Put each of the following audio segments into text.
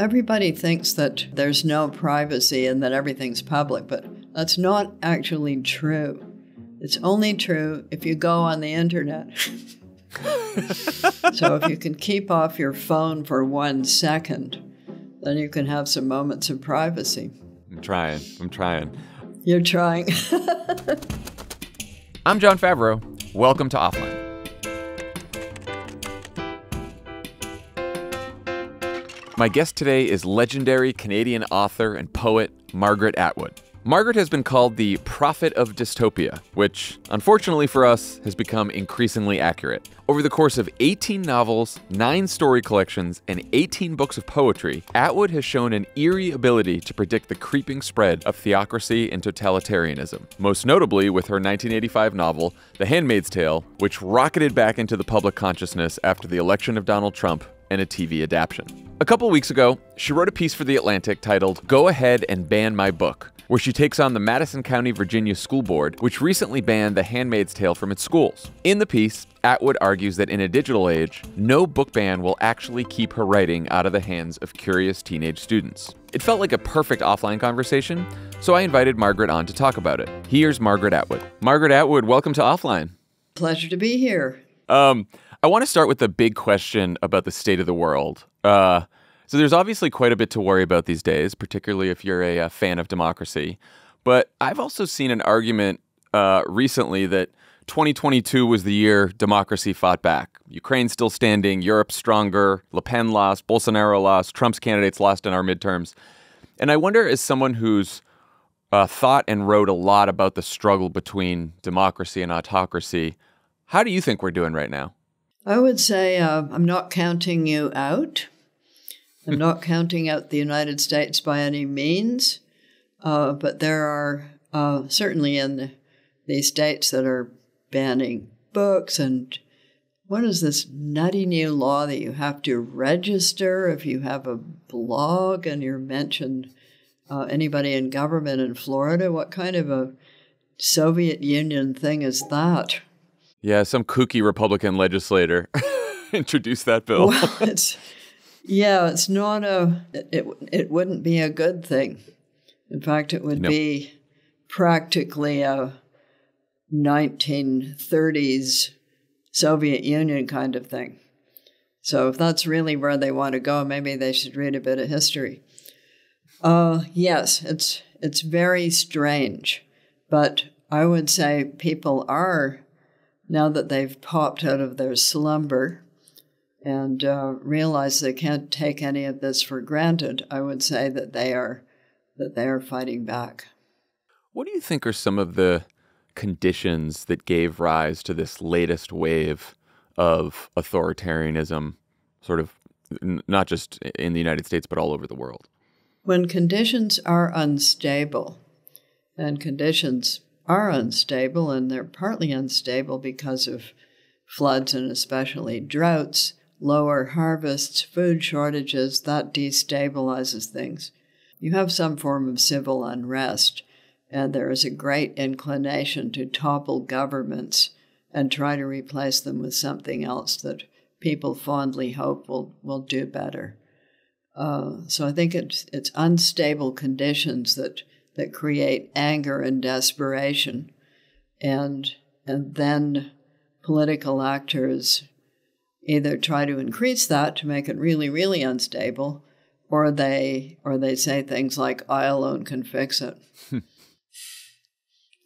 Everybody thinks that there's no privacy and that everything's public, but that's not actually true. It's only true if you go on the internet. so if you can keep off your phone for one second, then you can have some moments of privacy. I'm trying. I'm trying. You're trying. I'm Jon Favreau. Welcome to Offline. My guest today is legendary Canadian author and poet Margaret Atwood. Margaret has been called the prophet of dystopia, which, unfortunately for us, has become increasingly accurate. Over the course of 18 novels, 9 story collections, and 18 books of poetry, Atwood has shown an eerie ability to predict the creeping spread of theocracy and totalitarianism, most notably with her 1985 novel, The Handmaid's Tale, which rocketed back into the public consciousness after the election of Donald Trump and a TV adaptation. A couple weeks ago, she wrote a piece for The Atlantic titled Go Ahead and Ban My Book, where she takes on the Madison County, Virginia School Board, which recently banned The Handmaid's Tale from its schools. In the piece, Atwood argues that in a digital age, no book ban will actually keep her writing out of the hands of curious teenage students. It felt like a perfect offline conversation, so I invited Margaret on to talk about it. Here's Margaret Atwood. Margaret Atwood, welcome to Offline. Pleasure to be here. Um, I want to start with the big question about the state of the world. Uh, so there's obviously quite a bit to worry about these days, particularly if you're a, a fan of democracy. But I've also seen an argument uh, recently that 2022 was the year democracy fought back. Ukraine's still standing, Europe's stronger, Le Pen lost, Bolsonaro lost, Trump's candidates lost in our midterms. And I wonder, as someone who's uh, thought and wrote a lot about the struggle between democracy and autocracy, how do you think we're doing right now? I would say uh, I'm not counting you out. I'm not counting out the United States by any means, uh, but there are uh, certainly in the, the states that are banning books and what is this nutty new law that you have to register if you have a blog and you're mentioned uh, anybody in government in Florida? What kind of a Soviet Union thing is that? Yeah, some kooky Republican legislator introduced that bill. Yeah, it's not a. It it wouldn't be a good thing. In fact, it would be practically a 1930s Soviet Union kind of thing. So if that's really where they want to go, maybe they should read a bit of history. Uh, yes, it's it's very strange, but I would say people are now that they've popped out of their slumber and uh, realize they can't take any of this for granted, I would say that they are that they are fighting back. What do you think are some of the conditions that gave rise to this latest wave of authoritarianism, sort of n- not just in the United States but all over the world? When conditions are unstable, and conditions are unstable, and they're partly unstable because of floods and especially droughts, lower harvests, food shortages, that destabilizes things. You have some form of civil unrest, and there is a great inclination to topple governments and try to replace them with something else that people fondly hope will, will do better. Uh, so I think it's, it's unstable conditions that that create anger and desperation. And, and then political actors either try to increase that to make it really, really unstable, or they or they say things like "I alone can fix it,"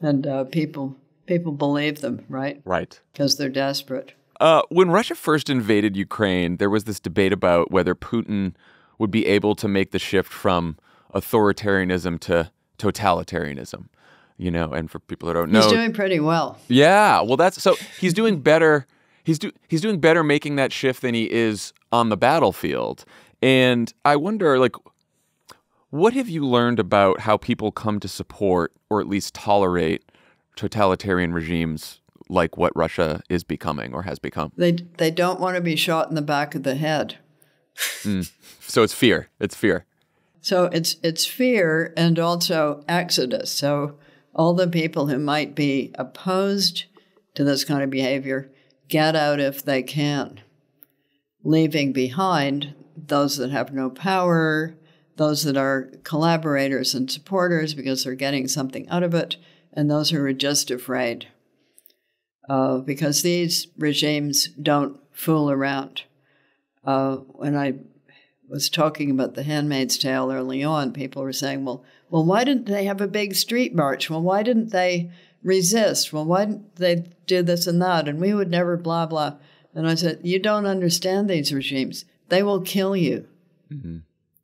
and uh, people people believe them, right? Right, because they're desperate. Uh, when Russia first invaded Ukraine, there was this debate about whether Putin would be able to make the shift from authoritarianism to totalitarianism you know and for people that don't know he's doing pretty well yeah well that's so he's doing better he's do, he's doing better making that shift than he is on the battlefield and i wonder like what have you learned about how people come to support or at least tolerate totalitarian regimes like what Russia is becoming or has become? They they don't want to be shot in the back of the head. mm. So it's fear. It's fear. So it's it's fear and also exodus. So all the people who might be opposed to this kind of behavior get out if they can, leaving behind those that have no power, those that are collaborators and supporters because they're getting something out of it, and those who are just afraid. Uh, because these regimes don't fool around. Uh, when I was talking about the Handmaid's Tale early on, people were saying, "Well, well, why didn't they have a big street march? Well, why didn't they resist? Well, why didn't they do this and that? And we would never blah blah." And I said, "You don't understand these regimes. They will kill you. Mm-hmm.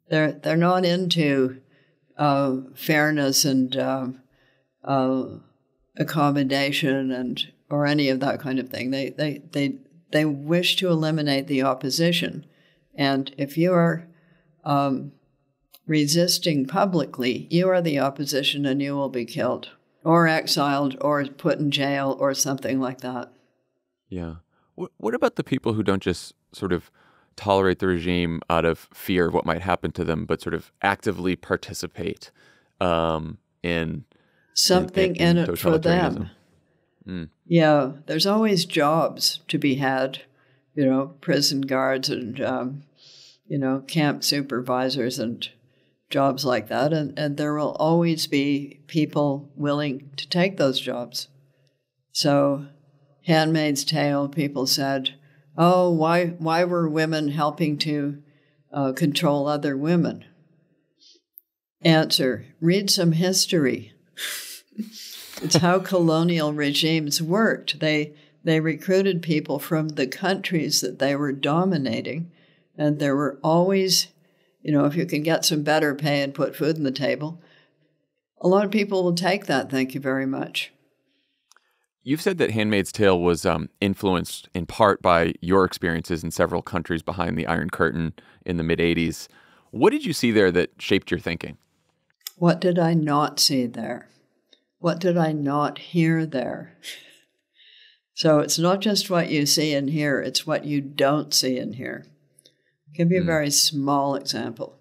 They're they're not into uh, fairness and uh, uh, accommodation and or any of that kind of thing. They they they they wish to eliminate the opposition, and if you are um, resisting publicly, you are the opposition, and you will be killed or exiled or put in jail or something like that. Yeah. What about the people who don't just sort of tolerate the regime out of fear of what might happen to them, but sort of actively participate um, in something in, in, in, in it for them. Mm. Yeah, there's always jobs to be had, you know, prison guards and, um, you know, camp supervisors and jobs like that. And, and there will always be people willing to take those jobs. So, Handmaid's Tale, people said, oh, why, why were women helping to uh, control other women? Answer read some history. it's how colonial regimes worked. They, they recruited people from the countries that they were dominating, and there were always, you know, if you can get some better pay and put food on the table, a lot of people will take that. Thank you very much. You've said that Handmaid's Tale was um, influenced in part by your experiences in several countries behind the Iron Curtain in the mid 80s. What did you see there that shaped your thinking? What did I not see there? What did I not hear there? So it's not just what you see and hear, it's what you don't see and hear. I'll give you mm. a hmm. very small example.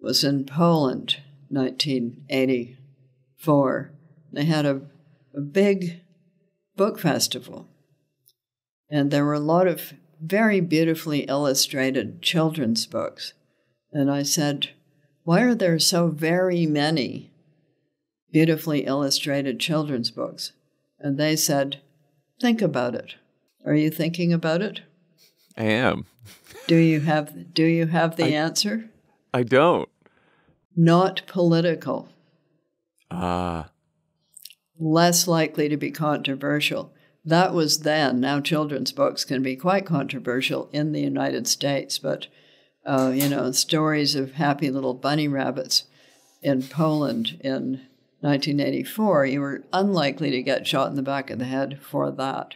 It was in Poland, 1984. They had a, a big book festival. And there were a lot of very beautifully illustrated children's books. And I said, Why are there so very many beautifully illustrated children's books? And they said, Think about it. Are you thinking about it? I am. do you have do you have the I, answer? I don't. Not political. Ah less likely to be controversial. That was then. Now, children's books can be quite controversial in the United States, but, uh, you know, stories of happy little bunny rabbits in Poland in 1984, you were unlikely to get shot in the back of the head for that.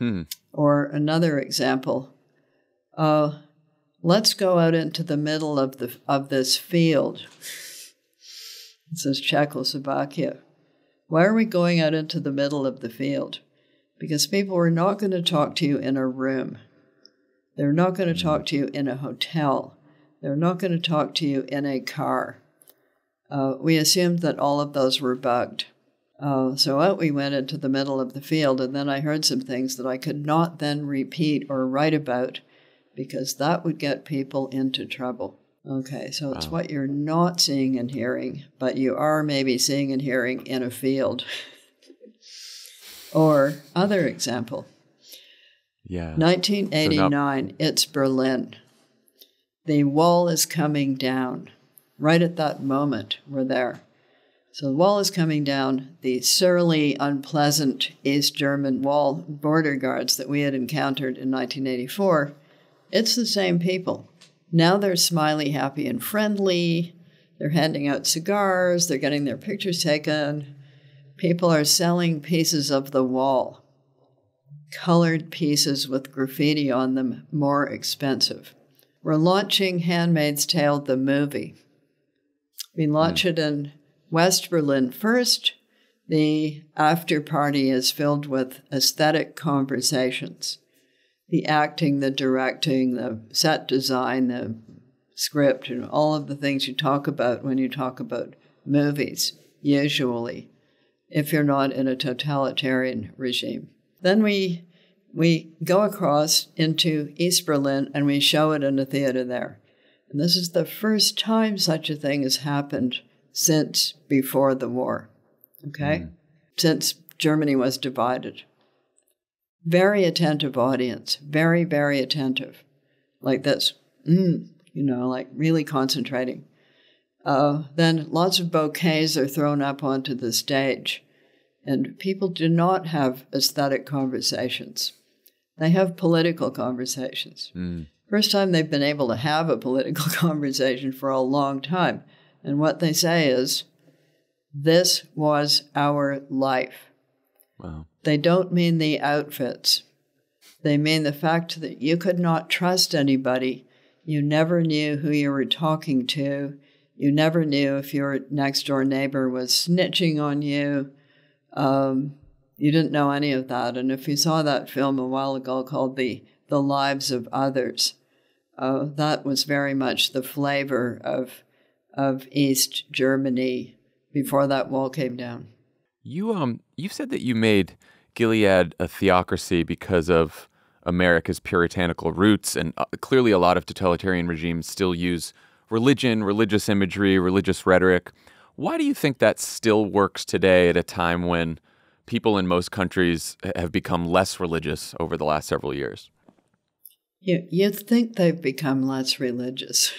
Hmm. Or another example, uh, let's go out into the middle of the of this field. It says Czechoslovakia. Why are we going out into the middle of the field? Because people are not going to talk to you in a room. They're not going to talk to you in a hotel. They're not going to talk to you in a car. Uh, we assumed that all of those were bugged. Uh, so out we went into the middle of the field, and then I heard some things that I could not then repeat or write about because that would get people into trouble. Okay, so it's wow. what you're not seeing and hearing, but you are maybe seeing and hearing in a field. or other example. Yeah. 1989, so now- it's Berlin. The wall is coming down. Right at that moment, we're there. So the wall is coming down. The surly, unpleasant East German wall border guards that we had encountered in 1984, it's the same people. Now they're smiley, happy, and friendly. They're handing out cigars, they're getting their pictures taken. People are selling pieces of the wall, colored pieces with graffiti on them, more expensive. We're launching Handmaid's Tale, the movie. We launch it in West Berlin first. The after party is filled with aesthetic conversations the acting, the directing, the set design, the script, and all of the things you talk about when you talk about movies, usually, if you're not in a totalitarian regime. Then we we go across into East Berlin and we show it in a theater there. And this is the first time such a thing has happened since before the war, okay? Mm. Since Germany was divided. Very attentive audience, very, very attentive, like this, mm, you know, like really concentrating. Uh, then lots of bouquets are thrown up onto the stage, and people do not have aesthetic conversations. They have political conversations. Mm. First time they've been able to have a political conversation for a long time. And what they say is, this was our life. Wow. They don't mean the outfits. They mean the fact that you could not trust anybody. You never knew who you were talking to. You never knew if your next door neighbor was snitching on you. Um, you didn't know any of that. And if you saw that film a while ago called The, the Lives of Others, uh, that was very much the flavor of, of East Germany before that wall came down. You, um, you said that you made Gilead a theocracy because of America's puritanical roots, and uh, clearly a lot of totalitarian regimes still use religion, religious imagery, religious rhetoric. Why do you think that still works today at a time when people in most countries have become less religious over the last several years? You, you think they've become less religious.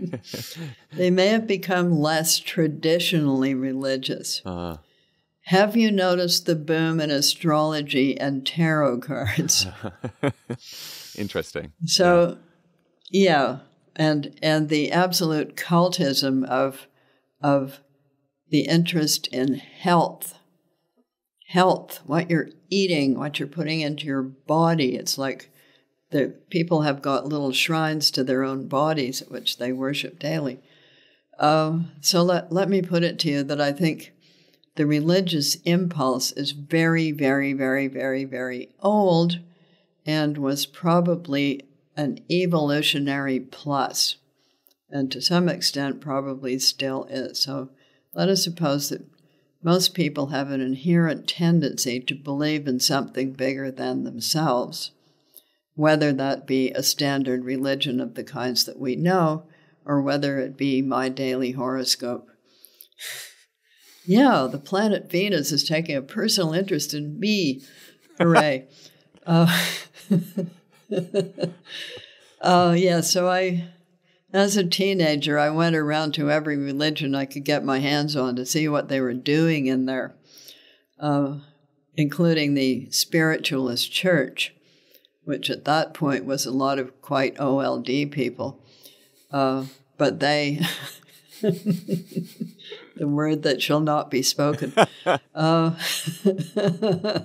they may have become less traditionally religious. Uh-huh. Have you noticed the boom in astrology and tarot cards? Interesting. So, yeah. yeah, and and the absolute cultism of of the interest in health health, what you're eating, what you're putting into your body. It's like the people have got little shrines to their own bodies, which they worship daily. Uh, so let, let me put it to you that I think the religious impulse is very, very, very, very, very old and was probably an evolutionary plus, and to some extent probably still is. So let us suppose that most people have an inherent tendency to believe in something bigger than themselves, whether that be a standard religion of the kinds that we know, or whether it be my daily horoscope. yeah, the planet Venus is taking a personal interest in me. Hooray. uh, uh, yeah, so I as a teenager, I went around to every religion I could get my hands on to see what they were doing in there, uh, including the spiritualist church, which at that point was a lot of quite OLD people. Uh, but they, the word that shall not be spoken. Uh,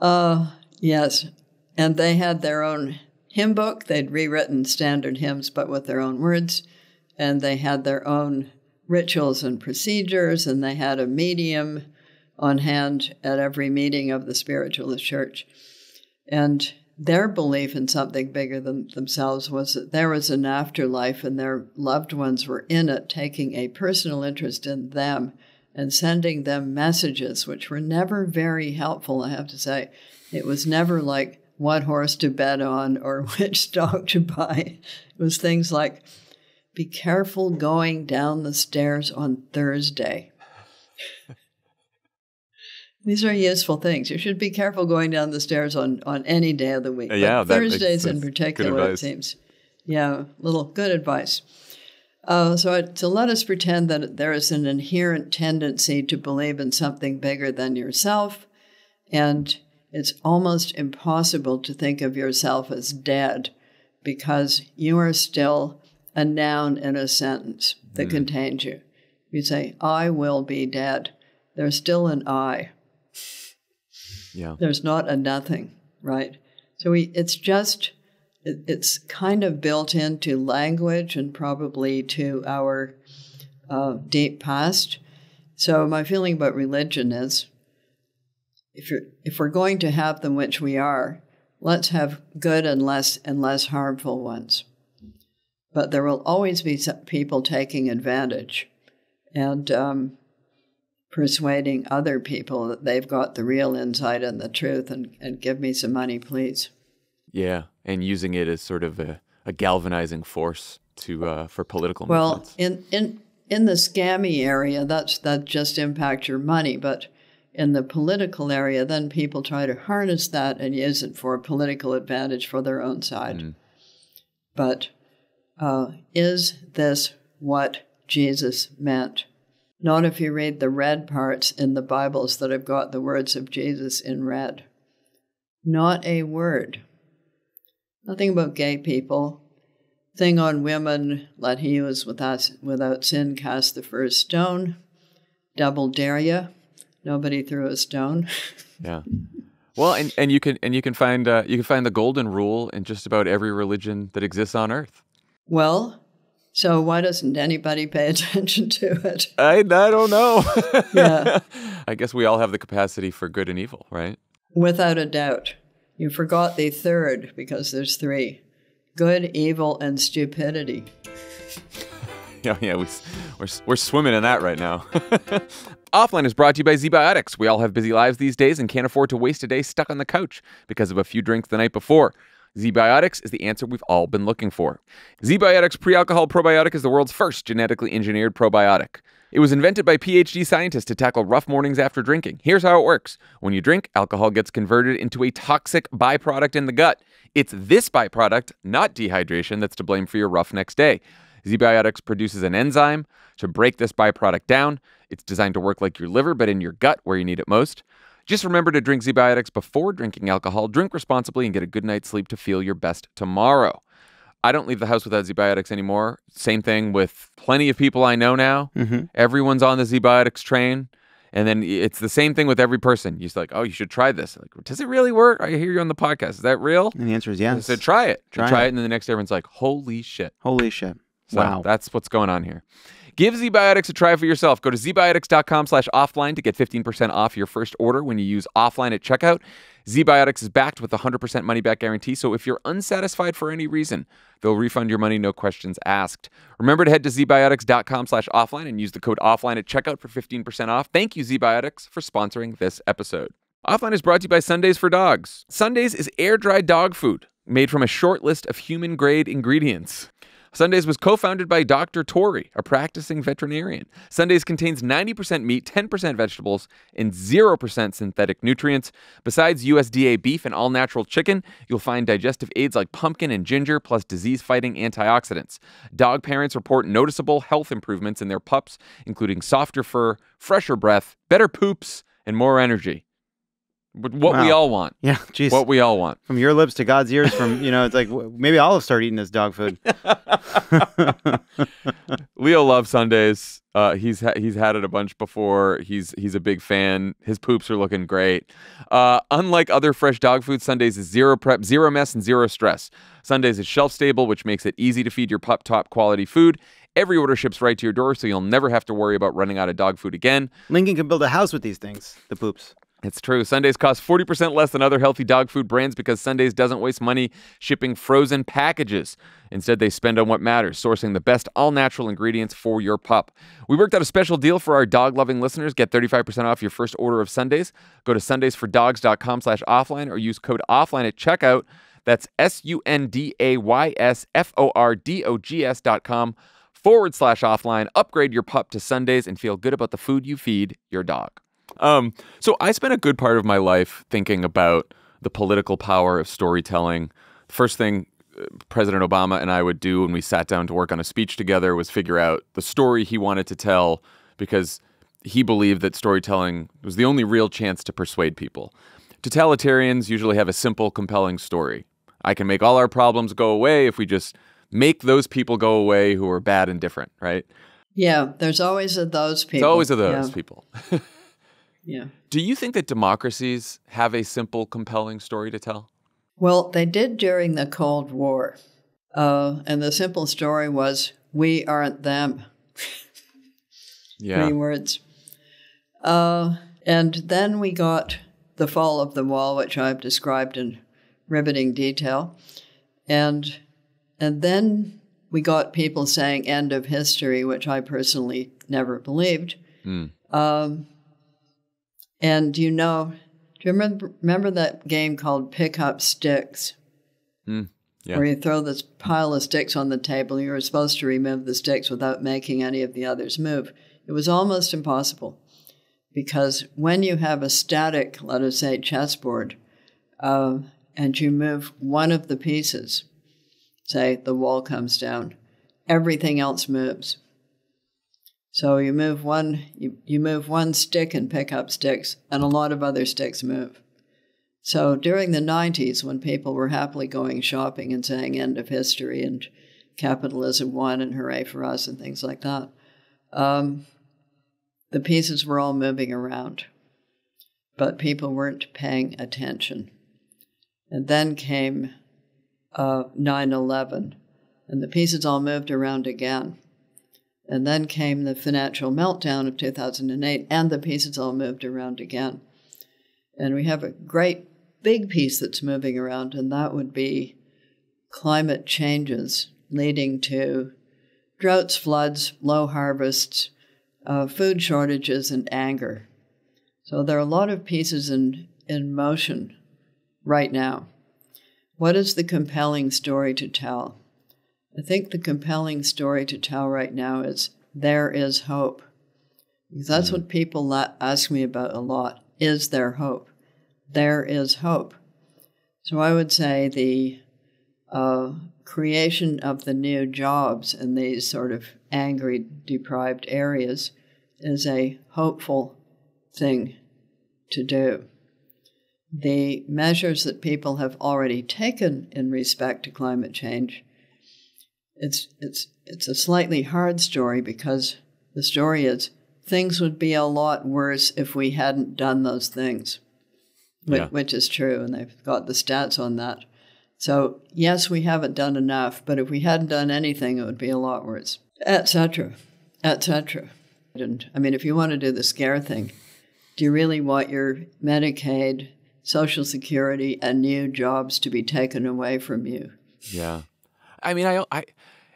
uh, yes, and they had their own hymn book. They'd rewritten standard hymns, but with their own words, and they had their own rituals and procedures, and they had a medium on hand at every meeting of the spiritualist church. And their belief in something bigger than themselves was that there was an afterlife and their loved ones were in it, taking a personal interest in them and sending them messages, which were never very helpful, I have to say. It was never like, what horse to bet on or which dog to buy. It was things like, be careful going down the stairs on Thursday. These are useful things. You should be careful going down the stairs on, on any day of the week. yeah, Thursdays in particular, it seems. Yeah, little good advice. Uh, so, so let us pretend that there is an inherent tendency to believe in something bigger than yourself, and it's almost impossible to think of yourself as dead because you are still a noun in a sentence that mm. contains you. You say, I will be dead. There's still an I. Yeah. There's not a nothing, right? So we, it's just, it, it's kind of built into language and probably to our uh, deep past. So my feeling about religion is if you're if we're going to have them, which we are, let's have good and less and less harmful ones. But there will always be people taking advantage, and um, persuading other people that they've got the real insight and the truth and, and give me some money, please. Yeah, and using it as sort of a, a galvanizing force to uh, for political well, movements. in in in the scammy area, that's that just impacts your money, but in the political area, then people try to harness that and use it for political advantage for their own side. Mm. But uh, is this what Jesus meant? Not if you read the red parts in the Bibles that have got the words of Jesus in red. Not a word. Nothing about gay people. Thing on women, let he who is without, without sin cast the first stone. Double dare ya. Nobody threw a stone. Yeah. Well, and, and you can and you can find uh, you can find the golden rule in just about every religion that exists on Earth. Well, so why doesn't anybody pay attention to it? I I don't know. Yeah. I guess we all have the capacity for good and evil, right? Without a doubt. You forgot the third because there's three good, evil, and stupidity. Yeah, yeah, we, we're, we're swimming in that right now. Offline is brought to you by ZBiotics. We all have busy lives these days and can't afford to waste a day stuck on the couch because of a few drinks the night before. ZBiotics is the answer we've all been looking for. ZBiotics Pre Alcohol Probiotic is the world's first genetically engineered probiotic. It was invented by PhD scientists to tackle rough mornings after drinking. Here's how it works when you drink, alcohol gets converted into a toxic byproduct in the gut. It's this byproduct, not dehydration, that's to blame for your rough next day. ZBiotics produces an enzyme to break this byproduct down. It's designed to work like your liver, but in your gut where you need it most. Just remember to drink ZBiotics before drinking alcohol. Drink responsibly and get a good night's sleep to feel your best tomorrow. I don't leave the house without ZBiotics anymore. Same thing with plenty of people I know now. Mm-hmm. Everyone's on the ZBiotics train. And then it's the same thing with every person. You're like, oh, you should try this. Like, does it really work? I hear you on the podcast. Is that real? And the answer is yes. said, try it. Try Try, it. it. And then the next day, everyone's like, holy shit. Holy shit. So wow. that's what's going on here. Give ZBiotics a try for yourself. Go to zbiotics.com slash offline to get 15% off your first order when you use offline at checkout. ZBiotics is backed with a 100% money back guarantee, so if you're unsatisfied for any reason, they'll refund your money, no questions asked. Remember to head to zbiotics.com slash offline and use the code offline at checkout for 15% off. Thank you, ZBiotics, for sponsoring this episode. Offline is brought to you by Sundays for Dogs. Sundays is air dried dog food made from a short list of human grade ingredients. Sundays was co founded by Dr. Tori, a practicing veterinarian. Sundays contains 90% meat, 10% vegetables, and 0% synthetic nutrients. Besides USDA beef and all natural chicken, you'll find digestive aids like pumpkin and ginger, plus disease fighting antioxidants. Dog parents report noticeable health improvements in their pups, including softer fur, fresher breath, better poops, and more energy. What what we all want. Yeah, jeez. What we all want. from your lips to God's ears. From you know, it's like maybe I'll start eating this dog food. Leo loves Sundays. Uh, he's ha- he's had it a bunch before. He's he's a big fan. His poops are looking great. Uh, unlike other fresh dog food, Sundays is zero prep, zero mess, and zero stress. Sundays is shelf stable, which makes it easy to feed your pup top quality food. Every order ships right to your door, so you'll never have to worry about running out of dog food again. Lincoln can build a house with these things. The poops. It's true. Sundays cost 40% less than other healthy dog food brands because Sundays doesn't waste money shipping frozen packages. Instead, they spend on what matters, sourcing the best all natural ingredients for your pup. We worked out a special deal for our dog loving listeners. Get 35% off your first order of Sundays. Go to sundaysfordogs.com slash offline or use code offline at checkout. That's S U N D A Y S F O R D O G S dot com forward slash offline. Upgrade your pup to Sundays and feel good about the food you feed your dog. Um, so I spent a good part of my life thinking about the political power of storytelling. First thing uh, President Obama and I would do when we sat down to work on a speech together was figure out the story he wanted to tell because he believed that storytelling was the only real chance to persuade people. Totalitarians usually have a simple, compelling story. I can make all our problems go away if we just make those people go away who are bad and different, right? Yeah, there's always a those people. It's always of those yeah. people. Yeah. Do you think that democracies have a simple, compelling story to tell? Well, they did during the Cold War. Uh, and the simple story was, we aren't them. Yeah. Three words. Uh, and then we got the fall of the wall, which I've described in riveting detail. And and then we got people saying end of history, which I personally never believed. Hmm. Um, And you know, do you remember, remember that game called Pick Up Sticks? Mm, yeah. Where you throw this pile of sticks on the table, and you were supposed to remove the sticks without making any of the others move. It was almost impossible because when you have a static, let us say, chessboard, uh, and you move one of the pieces, say the wall comes down, everything else moves. So you move one, you, you move one stick and pick up sticks, and a lot of other sticks move. So during the 90s, when people were happily going shopping and saying end of history and capitalism won and hooray for us and things like that, um, the pieces were all moving around, but people weren't paying attention. And then came uh, 9 11, and the pieces all moved around again. And then came the financial meltdown of 2008, and the pieces all moved around again. And we have a great big piece that's moving around, and that would be climate changes leading to droughts, floods, low harvests, uh, food shortages, and anger. So there are a lot of pieces in, in motion right now. What is the compelling story to tell? I think the compelling story to tell right now is there is hope. Because that's mm-hmm. what people ask me about a lot. Is there hope? There is hope. So I would say the uh, creation of the new jobs in these sort of angry, deprived areas is a hopeful thing to do. The measures that people have already taken in respect to climate change it's it's it's a slightly hard story because the story is things would be a lot worse if we hadn't done those things, which, yeah. which is true, and they've got the stats on that. So yes, we haven't done enough, but if we hadn't done anything, it would be a lot worse, etc., etc. And I mean, if you want to do the scare thing, do you really want your Medicaid, Social Security, and new jobs to be taken away from you? Yeah. I mean, I, I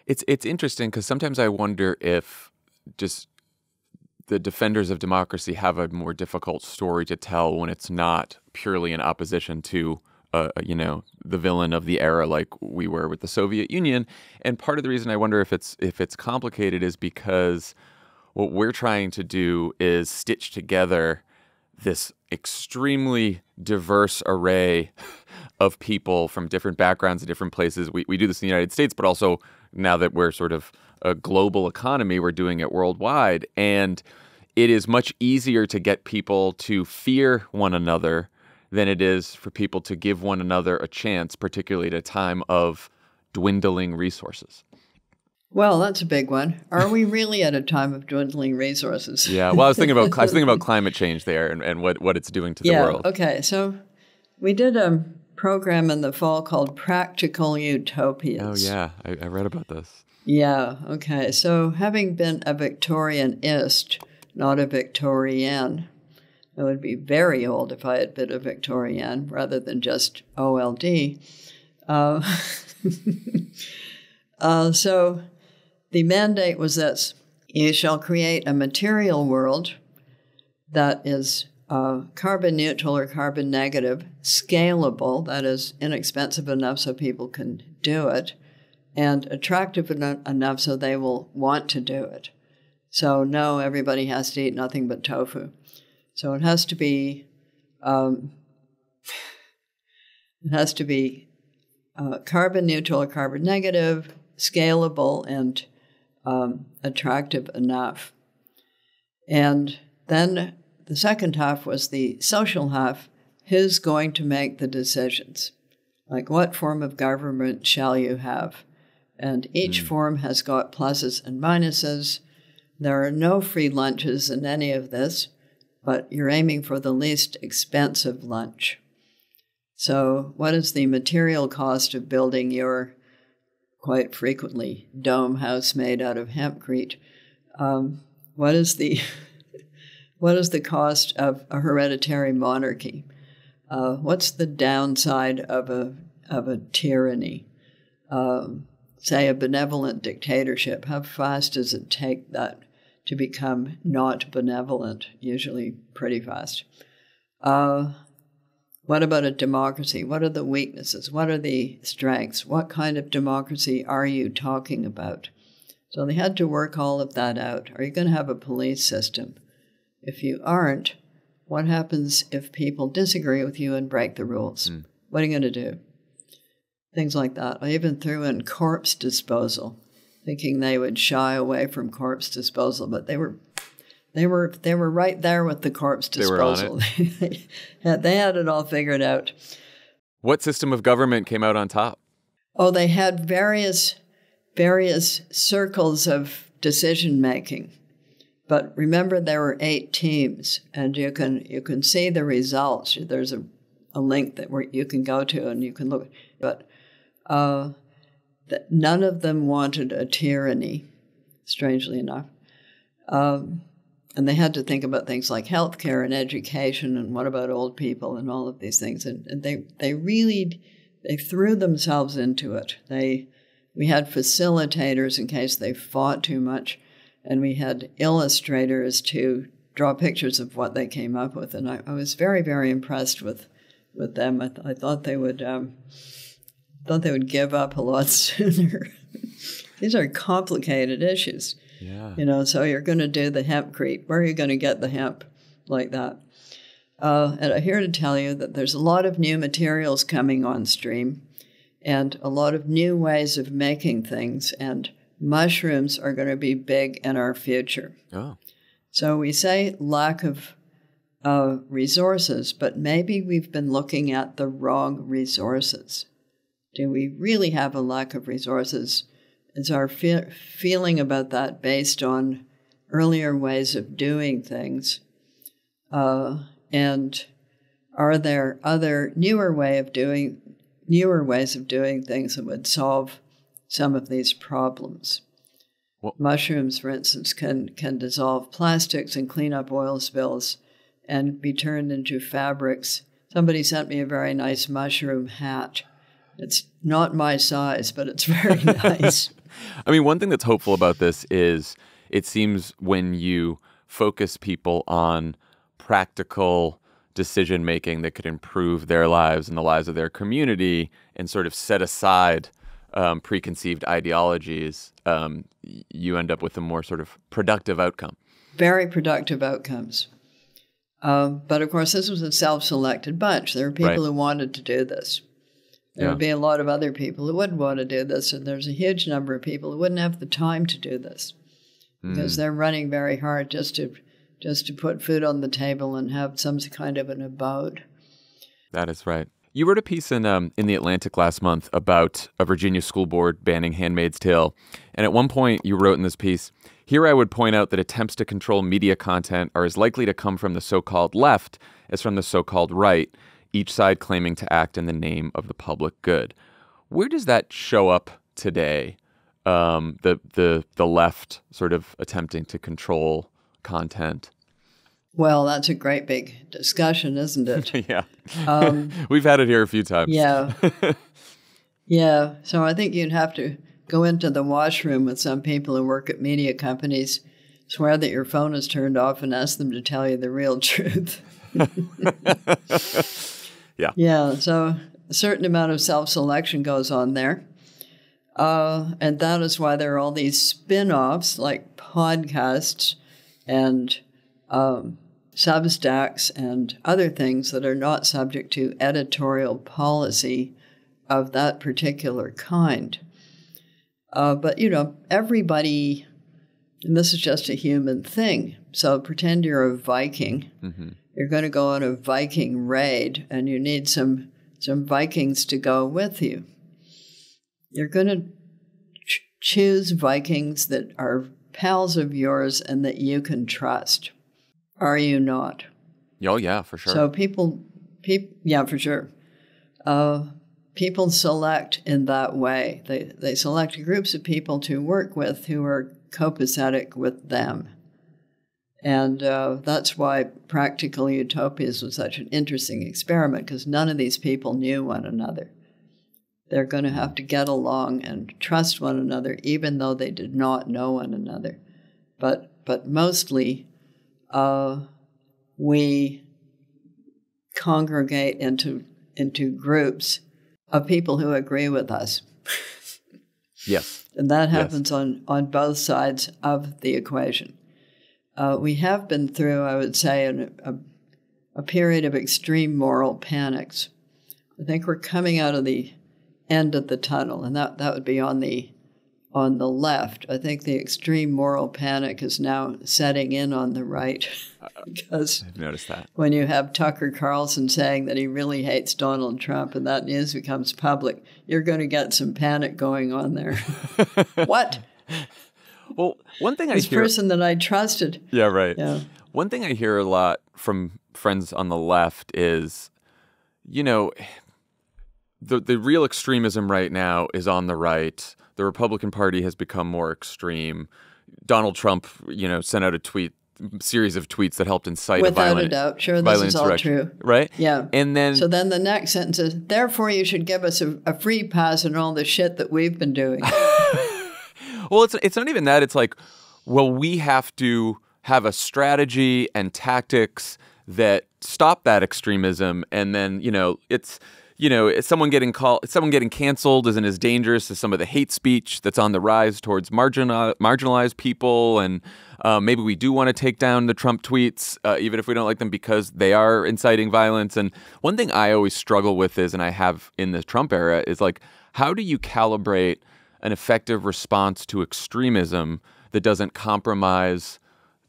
it's it's interesting because sometimes I wonder if just the defenders of democracy have a more difficult story to tell when it's not purely in opposition to uh, you know the villain of the era like we were with the Soviet Union. And part of the reason I wonder if it's if it's complicated is because what we're trying to do is stitch together this extremely diverse array of people from different backgrounds and different places. We, we do this in the United States, but also now that we're sort of a global economy, we're doing it worldwide. And it is much easier to get people to fear one another than it is for people to give one another a chance, particularly at a time of dwindling resources. Well, that's a big one. Are we really at a time of dwindling resources? yeah. Well, I was thinking about I was thinking about climate change there and, and what, what it's doing to yeah, the world. Okay. So we did a program in the fall called Practical Utopias. Oh yeah, I, I read about this. Yeah. Okay. So having been a Victorianist, not a Victorian, I would be very old if I had been a Victorian rather than just OLD. Uh, uh, so the mandate was this You shall create a material world that is uh, carbon neutral or carbon negative, scalable, that is, inexpensive enough so people can do it, and attractive en- enough so they will want to do it. So, no, everybody has to eat nothing but tofu. So, it has to be. Um, it has to be uh, carbon neutral or carbon negative, scalable, and um, attractive enough. And then the second half was the social half who's going to make the decisions? Like, what form of government shall you have? And each mm. form has got pluses and minuses. There are no free lunches in any of this, but you're aiming for the least expensive lunch. So, what is the material cost of building your quite frequently dome house made out of hempcrete. Um, what is the what is the cost of a hereditary monarchy? Uh, what's the downside of a of a tyranny? Um, say a benevolent dictatorship. How fast does it take that to become not benevolent? Usually, pretty fast. Uh, what about a democracy? What are the weaknesses? What are the strengths? What kind of democracy are you talking about? So they had to work all of that out. Are you going to have a police system? If you aren't, what happens if people disagree with you and break the rules? Mm. What are you going to do? Things like that. I even threw in corpse disposal, thinking they would shy away from corpse disposal, but they were they were they were right there with the corpse disposal. They, they had it all figured out. What system of government came out on top? Oh, they had various various circles of decision making. But remember there were eight teams and you can you can see the results. There's a, a link that you can go to and you can look but uh, none of them wanted a tyranny, strangely enough. Um, and they had to think about things like healthcare and education and what about old people and all of these things and, and they they really they threw themselves into it they we had facilitators in case they fought too much and we had illustrators to draw pictures of what they came up with and i, I was very very impressed with with them i, th- I thought they would um, thought they would give up a lot sooner these are complicated issues yeah. You know, so you're going to do the hemp hempcrete. Where are you going to get the hemp like that? Uh, and I'm here to tell you that there's a lot of new materials coming on stream and a lot of new ways of making things. And mushrooms are going to be big in our future. Oh. So we say lack of uh, resources, but maybe we've been looking at the wrong resources. Do we really have a lack of resources? is our fe- feeling about that based on earlier ways of doing things? Uh, and are there other newer way of doing newer ways of doing things that would solve some of these problems? Well, Mushrooms, for instance, can can dissolve plastics and clean up oil spills and be turned into fabrics. Somebody sent me a very nice mushroom hat. It's not my size, but it's very nice. I mean, one thing that's hopeful about this is it seems when you focus people on practical decision making that could improve their lives and the lives of their community and sort of set aside um, preconceived ideologies, um, you end up with a more sort of productive outcome. Very productive outcomes. Um, but of course, this was a self selected bunch. There were people right. who wanted to do this. There yeah. would be a lot of other people who wouldn't want to do this, and there's a huge number of people who wouldn't have the time to do this because mm. they're running very hard just to just to put food on the table and have some kind of an abode. That is right. You wrote a piece in um, in the Atlantic last month about a Virginia school board banning *Handmaid's Tale*, and at one point you wrote in this piece, "Here I would point out that attempts to control media content are as likely to come from the so-called left as from the so-called right." each side claiming to act in the name of the public good. Where does that show up today? Um, the the the left sort of attempting to control content. Well, that's a great big discussion, isn't it? yeah, um, we've had it here a few times. Yeah, yeah. So I think you'd have to go into the washroom with some people who work at media companies, swear that your phone is turned off, and ask them to tell you the real truth. Yeah. Yeah. So a certain amount of self selection goes on there. Uh, and that is why there are all these spin offs like podcasts and um, Substacks and other things that are not subject to editorial policy of that particular kind. Uh, but, you know, everybody, and this is just a human thing. So pretend you're a Viking. Mm-hmm you're going to go on a Viking raid and you need some some Vikings to go with you. You're going to ch- choose Vikings that are pals of yours and that you can trust. Are you not? Oh yeah, for sure. So people, people, yeah, for sure. Uh, people select in that way. They they select groups of people to work with who are copacetic with them. And uh, that's why Practical Utopias was such an interesting experiment because none of these people knew one another. They're going to have to get along and trust one another, even though they did not know one another. But but mostly, uh, we congregate into into groups of people who agree with us. Yes. And that happens yes. on, on both sides of the equation. Uh, we have been through, I would say, an, a, a period of extreme moral panics. I think we're coming out of the end of the tunnel, and that, that would be on the on the left. I think the extreme moral panic is now setting in on the right uh, because I've noticed that when you have Tucker Carlson saying that he really hates Donald Trump and that news becomes public, you're going to get some panic going on there. what? Well, one thing this I hear, person that I trusted. Yeah, right. Yeah. One thing I hear a lot from friends on the left is, you know, the the real extremism right now is on the right. The Republican Party has become more extreme. Donald Trump, you know, sent out a tweet series of tweets that helped incite Without a violent, a doubt. Sure, this is all true. Right? Yeah. And then So then the next sentence is, therefore you should give us a, a free pass on all the shit that we've been doing. well, it's it's not even that. It's like, well, we have to have a strategy and tactics that stop that extremism, and then you know, it's you know, someone getting called, someone getting canceled isn't as dangerous as some of the hate speech that's on the rise towards marginal, marginalized people. And uh, maybe we do want to take down the Trump tweets, uh, even if we don't like them because they are inciting violence. And one thing I always struggle with is, and I have in the Trump era, is like, how do you calibrate an effective response to extremism that doesn't compromise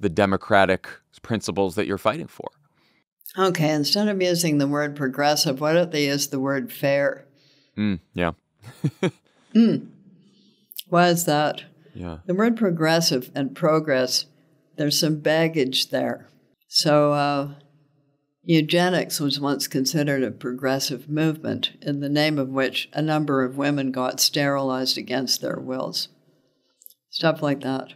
the democratic principles that you're fighting for? Okay, instead of using the word progressive, why don't they use the word fair? Mm, yeah. mm. Why is that? Yeah. The word progressive and progress, there's some baggage there. So, uh, eugenics was once considered a progressive movement, in the name of which a number of women got sterilized against their wills. Stuff like that.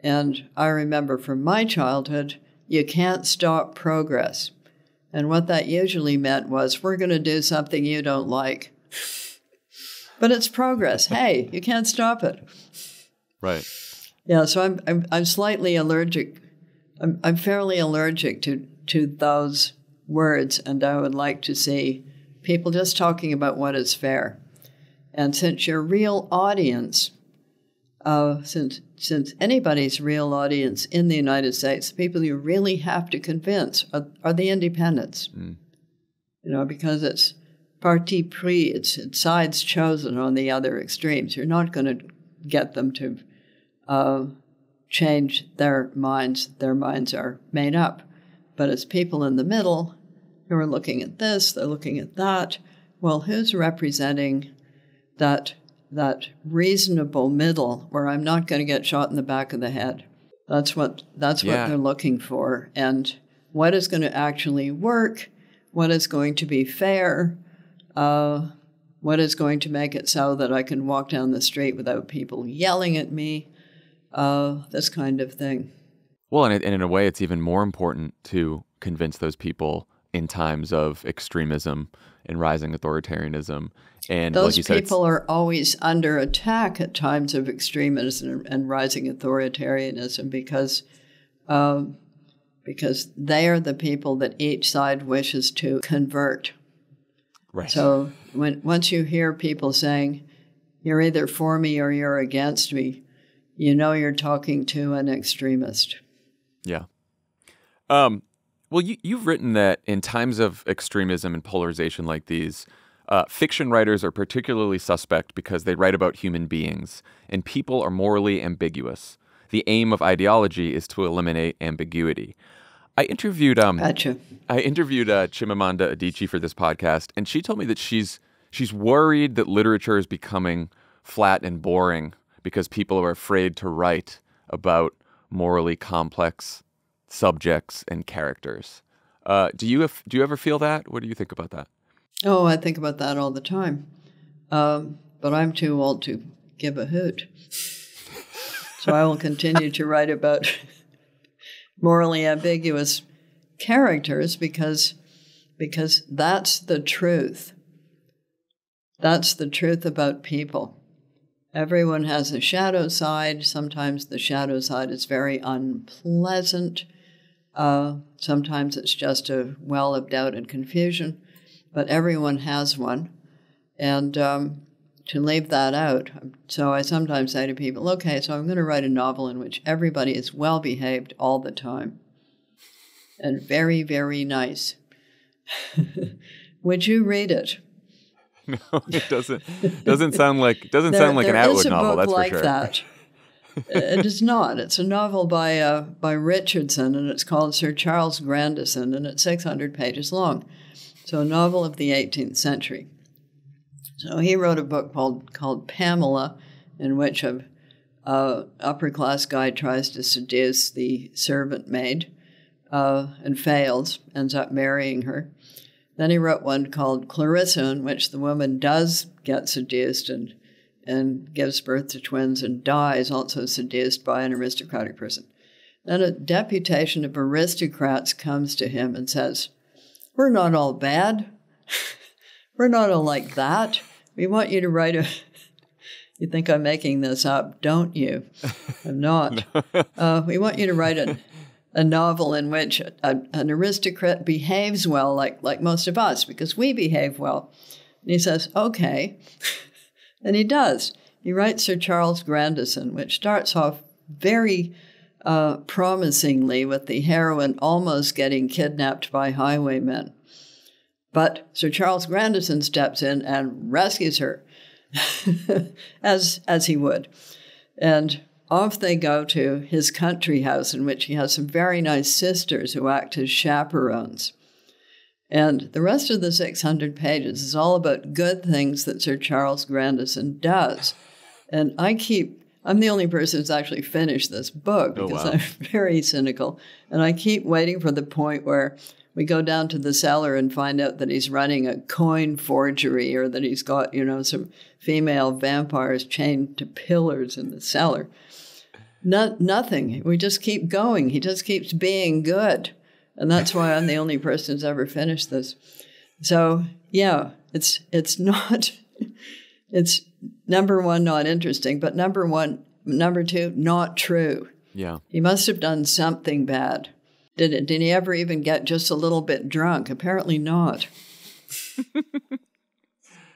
And I remember from my childhood, you can't stop progress. And what that usually meant was, we're going to do something you don't like. but it's progress. Hey, you can't stop it. Right. Yeah, so I'm, I'm, I'm slightly allergic. I'm, I'm fairly allergic to, to those words, and I would like to see people just talking about what is fair. And since your real audience, uh, since since anybody's real audience in the United States, the people you really have to convince are, are the independents. Mm. You know, because it's parti pris, it's, it's, sides chosen on the other extremes. You're not going to get them to uh, change their minds. Their minds are made up. But it's people in the middle who are looking at this, they're looking at that. Well, who's representing that that reasonable middle where I'm not going to get shot in the back of the head. That's what that's yeah. what they're looking for, and what is going to actually work, what is going to be fair, uh, what is going to make it so that I can walk down the street without people yelling at me, uh, this kind of thing. Well, and, it, and in a way, it's even more important to convince those people in times of extremism and rising authoritarianism and those like said, people are always under attack at times of extremism and rising authoritarianism because um, because they are the people that each side wishes to convert. Right. So when once you hear people saying you're either for me or you're against me, you know you're talking to an extremist. Yeah. Um, well, you, you've written that in times of extremism and polarization like these, uh, fiction writers are particularly suspect because they write about human beings, and people are morally ambiguous. The aim of ideology is to eliminate ambiguity. I interviewed um, gotcha. I interviewed uh, Chimamanda Adichie for this podcast, and she told me that she's she's worried that literature is becoming flat and boring because people are afraid to write about morally complex subjects and characters. Uh, do you have, do you ever feel that? What do you think about that? Oh, I think about that all the time. Um, but I'm too old to give a hoot. so I will continue to write about morally ambiguous characters because because that's the truth. That's the truth about people. Everyone has a shadow side. Sometimes the shadow side is very unpleasant. Uh, sometimes it's just a well of doubt and confusion, but everyone has one. And um, to leave that out, so I sometimes say to people, okay, so I'm going to write a novel in which everybody is well behaved all the time and very, very nice. Would you read it? No, it doesn't. Doesn't sound like doesn't There- sound like an Atwood novel. That's like for sure. that. It is not. It's a novel by uh, by Richardson, and it's called Sir Charles Grandison, and it's 600 pages long. So a novel of the 18th century. So he wrote a book called called Pamela, in which a, a upper class guy tries to seduce the servant maid, uh, and fails, ends up marrying her. Then he wrote one called Clarissa, in which the woman does get seduced and and gives birth to twins and dies, also seduced by an aristocratic person. Then a deputation of aristocrats comes to him and says, We're not all bad. We're not all like that. We want you to write a. You think I'm making this up, don't you? I'm not. Uh, we want you to write a, a novel in which a, an aristocrat behaves well, like, like most of us, because we behave well. And he says, okay. And he does. He writes Sir Charles Grandison, which starts off very uh, promisingly with the heroine almost getting kidnapped by highwaymen. But Sir Charles Grandison steps in and rescues her, as, as he would. And off they go to his country house, in which he has some very nice sisters who act as chaperones. And the rest of the 600 pages is all about good things that Sir Charles Grandison does. And I keep, I'm the only person who's actually finished this book Oh, because wow. I'm very cynical. And I keep waiting for the point where we go down to the cellar and find out that he's running a coin forgery or that he's got, you know, some female vampires chained to pillars in the cellar. No, nothing. We just keep going. He just keeps being good. And that's why I'm the only person who's ever finished this. So yeah, it's it's not it's number one, not interesting, but number one number two, not true. Yeah. He must have done something bad. Did it did he ever even get just a little bit drunk? Apparently not.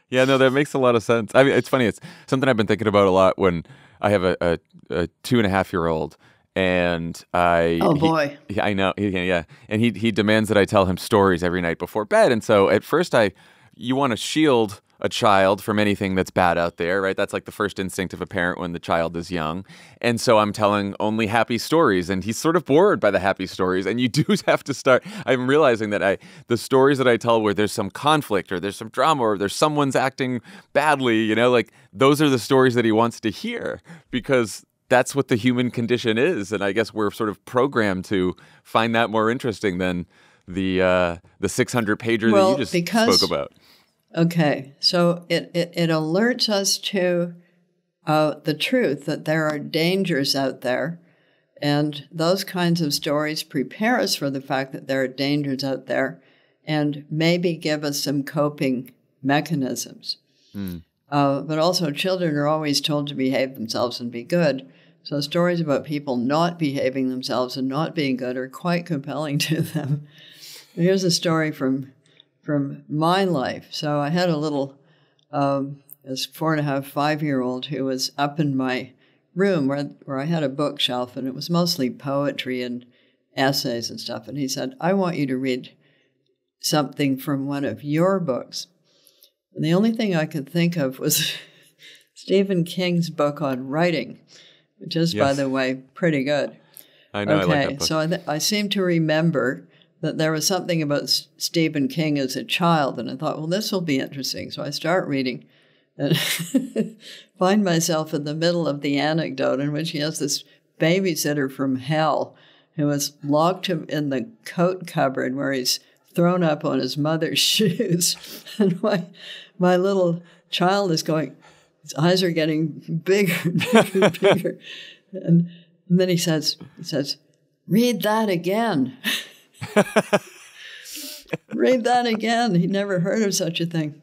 Yeah, no, that makes a lot of sense. I mean, it's funny. It's something I've been thinking about a lot when I have a, a, a two and a half year old, and I. Oh he- boy. yeah, I know. He, yeah, and he he demands that I tell him stories every night before bed. And so at first, I you want to shield a child from anything that's bad out there, right? That's like the first instinct of a parent when the child is young. And so I'm telling only happy stories, and he's sort of bored by the happy stories. And you do have to start. I'm realizing that I the stories that I tell where there's some conflict or there's some drama or there's someone's acting badly, you know, like those are the stories that he wants to hear because that's what the human condition is, and I guess we're sort of programmed to find that more interesting than the uh, the 600 pager that you just because- spoke about. Okay, so it, it, it alerts us to uh, the truth that there are dangers out there, and those kinds of stories prepare us for the fact that there are dangers out there and maybe give us some coping mechanisms. Uh, but also, children are always told to behave themselves and be good. So, stories about people not behaving themselves and not being good are quite compelling to them. Here's a story from from my life. So I had a little, um, this four and a half, five year old who was up in my room where, where I had a bookshelf and it was mostly poetry and essays and stuff. And he said, I want you to read something from one of your books. And the only thing I could think of was Stephen King's book on writing, which is, by the way, pretty good. I know. I okay, like that book. so I, th- I seem to remember that there was something about S- Stephen King as a child, and I thought, well, this will be interesting. So I start reading and find myself in the middle of the anecdote in which he has this babysitter from hell who has locked him in the coat cupboard where he's thrown up on his mother's shoes. And my, my little child is going, his eyes are getting bigger and bigger and bigger. And, and then he says, he says, read that again. read that again. He'd never heard of such a thing.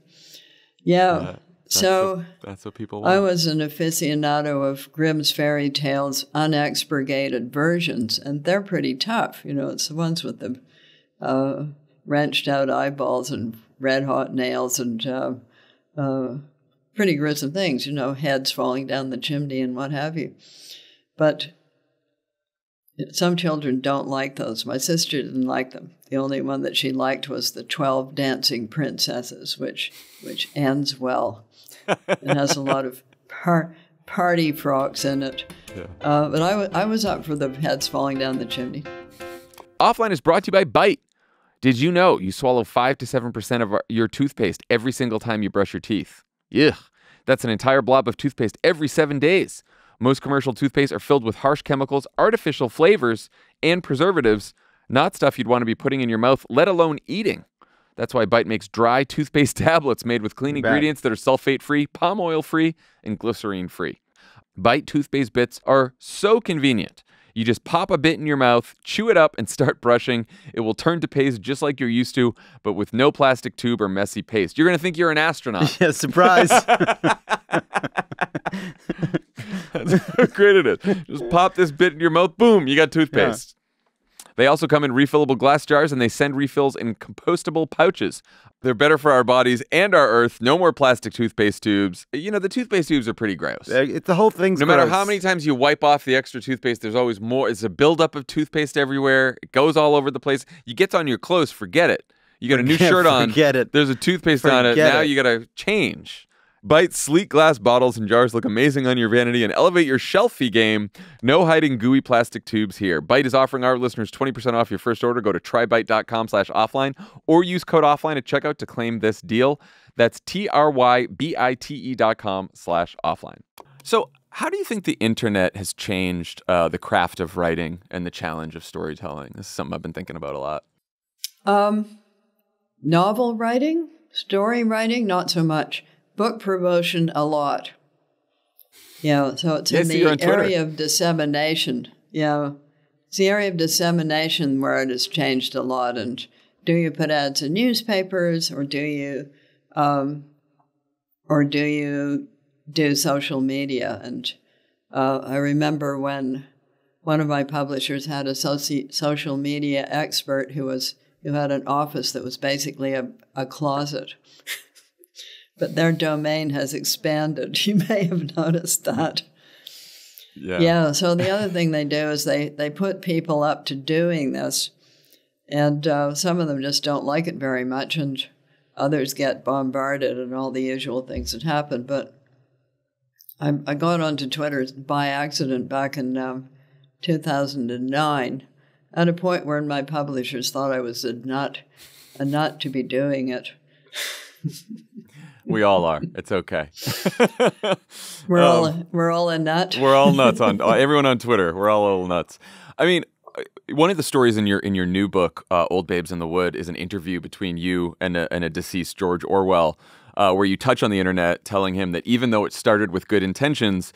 Yeah. so what, that's what people want. I was an aficionado of Grimm's fairy tales, unexpurgated versions, and they're pretty tough. You know, it's the ones with the uh, wrenched out eyeballs and red hot nails and uh, uh, pretty gruesome things, you know, heads falling down the chimney and what have you. But some children don't like those. My sister didn't like them. The only one that she liked was the 12 Dancing Princesses, which, which ends well. it has a lot of par- party frocks in it. Yeah. Uh, but I, w- I was up for the heads falling down the chimney. Offline is brought to you by Bite. Did you know you swallow 5 to 7% of our- your toothpaste every single time you brush your teeth? Yuck. That's an entire blob of toothpaste every seven days. Most commercial toothpaste are filled with harsh chemicals, artificial flavors, and preservatives, not stuff you'd want to be putting in your mouth, let alone eating. That's why Bite makes dry toothpaste tablets made with clean ingredients that are sulfate free, palm oil free, and glycerine free. Bite toothpaste bits are so convenient. You just pop a bit in your mouth, chew it up, and start brushing. It will turn to paste just like you're used to, but with no plastic tube or messy paste. You're going to think you're an astronaut. Yeah, surprise. That's how great it is. Just pop this bit in your mouth, boom, you got toothpaste. They also come in refillable glass jars and they send refills in compostable pouches. They're better for our bodies and our earth. No more plastic toothpaste tubes. You know, the toothpaste tubes are pretty gross. It's the whole thing's No matter gross. how many times you wipe off the extra toothpaste, there's always more. It's a buildup of toothpaste everywhere. It goes all over the place. You get on your clothes, forget it. You got a new Forget- shirt on. forget it. There's a toothpaste on it. Now it. you got to change. Bite sleek glass bottles and jars look amazing on your vanity and elevate your shelfie game. No hiding gooey plastic tubes here. Bite is offering our listeners 20% off your first order. Go to trybite.com slash offline or use code offline at checkout to claim this deal. That's T-R-Y-B-I-T-E dot com slash offline. So how do you think the internet has changed uh, the craft of writing and the challenge of storytelling? This is something I've been thinking about a lot. Um, novel writing, story writing, not so much. Book promotion, a lot. Yeah, so it's I in the area of dissemination. Yeah, it's the area of dissemination where it has changed a lot. And do you put ads in newspapers, or do you, um, or do you do social media? And uh, I remember when one of my publishers had a soci- social media expert who was who had an office that was basically a, a closet. but their domain has expanded. You may have noticed that. Yeah. Yeah. So the other thing they do is they they put people up to doing this, and uh, some of them just don't like it very much, and others get bombarded and all the usual things that happen. But I, I got onto Twitter by accident back in um, 2009, at a point where my publishers thought I was a nut, a nut to be doing it. We all are. It's okay. We're Um, all we're all a nut. We're all nuts on uh, everyone on Twitter. We're all little nuts. I mean, uh, one of the stories in your in your new book, uh, "Old Babes in the Wood," is an interview between you and a, and a deceased George Orwell, uh, where you touch on the internet, telling him that even though it started with good intentions,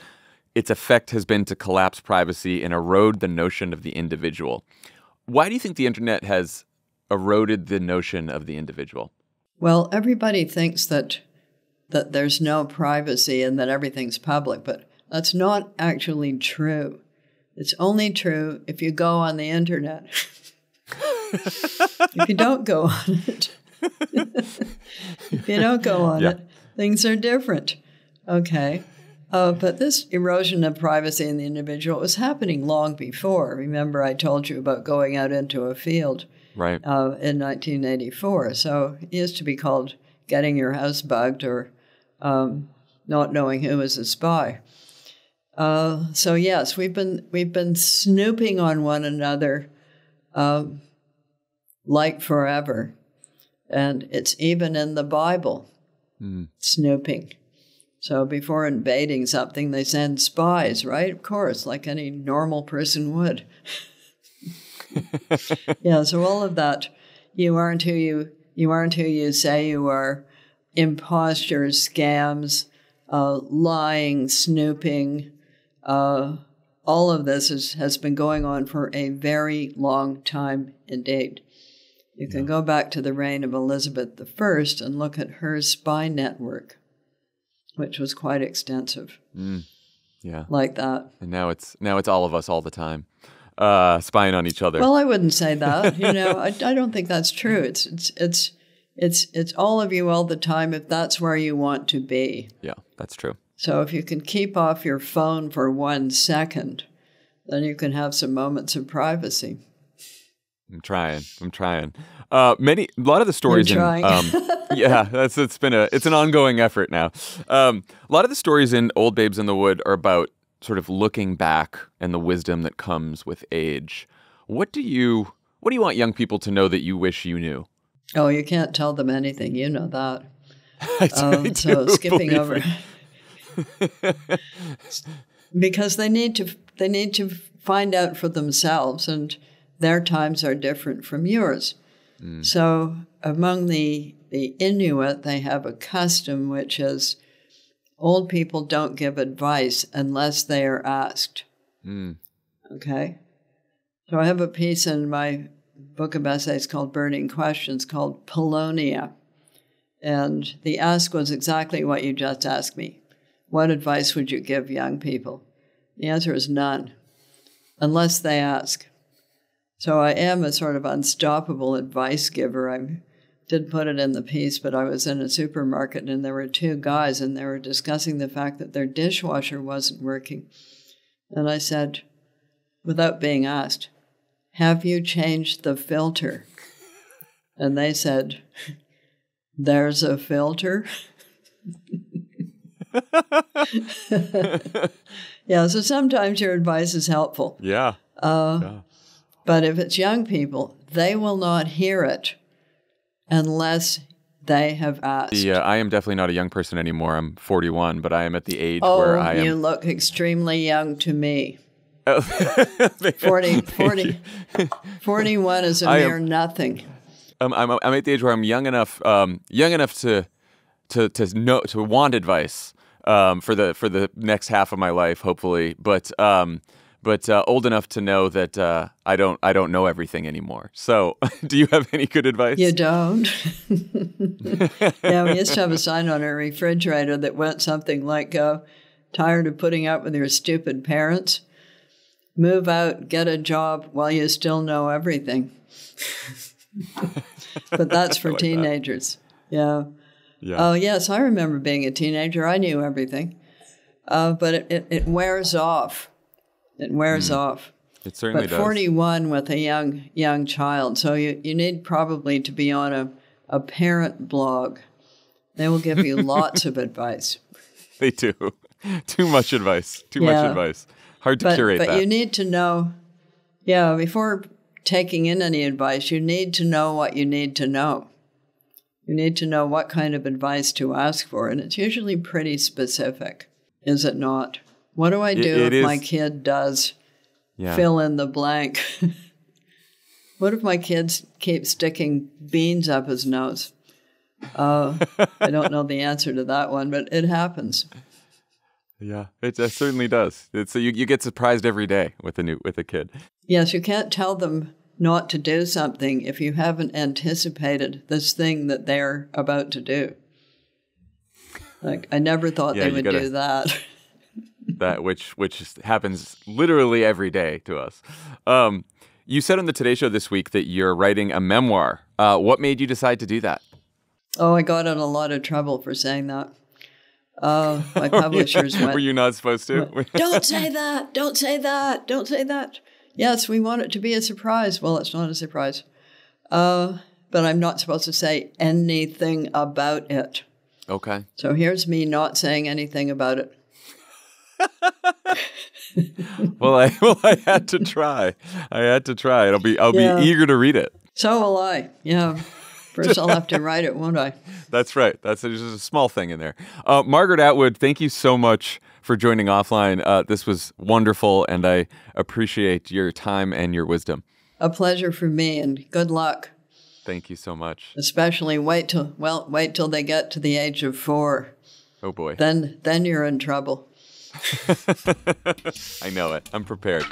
its effect has been to collapse privacy and erode the notion of the individual. Why do you think the internet has eroded the notion of the individual? Well, everybody thinks that that there's no privacy and that everything's public, but that's not actually true. It's only true if you go on the internet. if you don't go on it, if you don't go on Yeah. it, things are different. Okay. Uh, but this erosion of privacy in the individual was happening long before. Remember, I told you about going out into a field Right. uh, in 1984. So it used to be called getting your house bugged or um, not knowing who was a spy. Uh, so yes, we've been we've been snooping on one another um, like forever, and it's even in the Bible, snooping. So before invading something, they send spies, right? Of course, like any normal person would. yeah, so all of that, you aren't who you you aren't who you say you are. Impostures, scams, uh, lying, snooping, uh, all of this is, has been going on for a very long time indeed. You can go back to the reign of Elizabeth I and look at her spy network. which was quite extensive, Yeah. like that. And now it's now it's all of us all the time, uh, spying on each other. Well, I wouldn't say that. You know, I, I don't think that's true. It's it's it's it's it's all of you all the time if that's where you want to be. yeah, that's true. So if you can keep off your phone for one second, then you can have some moments of privacy. I'm trying. I'm trying. Uh, many, a lot of the stories. In, um, yeah, that's it's been a it's an ongoing effort now. Um, a lot of the stories in Old Babes in the Wood are about sort of looking back and the wisdom that comes with age. What do you What do you want young people to know that you wish you knew? Oh, you can't tell them anything. You know that. I do- I Um, so skipping over because they need to they need to find out for themselves and their times are different from yours. So among the the Inuit they have a custom which is old people don't give advice unless they are asked. Mm. Okay? So I have a piece in my book of essays called Burning Questions called Polonia. And the ask was exactly what you just asked me. What advice would you give young people? The answer is none, unless they ask. So I am a sort of unstoppable advice giver. I did put it in the piece, but I was in a supermarket and there were two guys and they were discussing the fact that their dishwasher wasn't working. And I said, without being asked, Have you changed the filter? And they said, There's a filter. yeah, so sometimes your advice is helpful. Uh, yeah. But if it's young people, they will not hear it unless they have asked. Yeah, I am definitely not a young person anymore. I'm 41, but I am at the age Oh, where I am. you look extremely young to me. Oh. 40, 40, 41 is a I am- mere nothing. I'm, I'm I'm at the age where I'm young enough um young enough to to to know to want advice um for the for the next half of my life hopefully but um but uh, old enough to know that uh, I don't I don't know everything anymore. So, do you have any good advice? You don't. yeah, we used to have a sign on our refrigerator that went something like, uh, tired of putting up with your stupid parents? Move out, get a job while you still know everything. but that's for teenagers. Yeah. Yeah. Oh, yes, I remember being a teenager. I knew everything. Uh, but it, it, it wears off. It wears off. it certainly But does. 41 with a young young child. So you, you need probably to be on a, a parent blog. They will give you lots of advice. They do. Too much advice. Too much advice. Hard to But, curate but that. you need to know, yeah, before taking in any advice, you need to know what you need to know. You need to know what kind of advice to ask for. And it's usually pretty specific, is it not? What do I do it if my kid does yeah. fill in the blank. what if my kids keep sticking beans up his nose? Uh, I don't know the answer to that one, but it happens. Yeah, it uh, certainly does. It's you, you get surprised every day with a new with a kid. Yes, you can't tell them not to do something if you haven't anticipated this thing that they're about to do. Like, I never thought Yeah, they would gotta- do that. that which which happens literally every day to us. Um, you said on the Today Show this week that you're writing a memoir. Uh, what made you decide to do that? Oh, I got in a lot of trouble for saying that. Uh, my publishers went, Were you not supposed to? don't say that. Don't say that. Don't say that. Yes, we want it to be a surprise. Well, it's not a surprise. Uh, but I'm not supposed to say anything about it. okay. So here's me not saying anything about it. Well, I well I had to try. I had to try. It'll be I'll Yeah. be eager to read it. So will I. Yeah. First, I'll have to write it, won't I? That's right. That's there's just a small thing in there. Uh, Margaret Atwood, thank you so much for joining offline. Uh, this was wonderful, and I appreciate your time and your wisdom. A pleasure for me, and good luck. Thank you so much. Especially wait till well, wait till they get to the age of four. Oh boy, Then, then you're in trouble. I know it. I'm prepared.